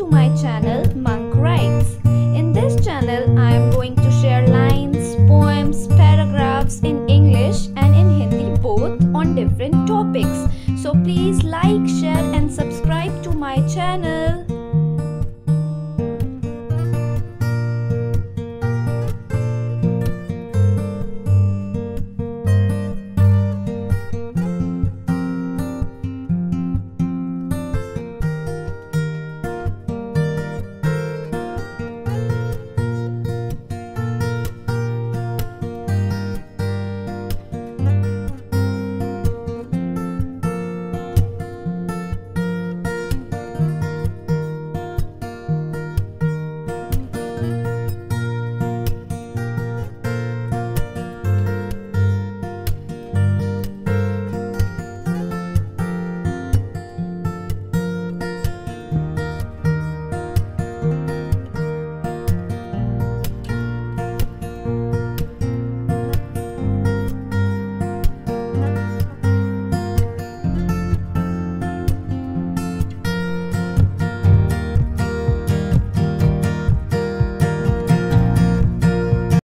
to my channel Mankh Writes. In this channel, I am going to share lines, poems, paragraphs in English and in Hindi both on different topics. So please like, share and subscribe to my channel.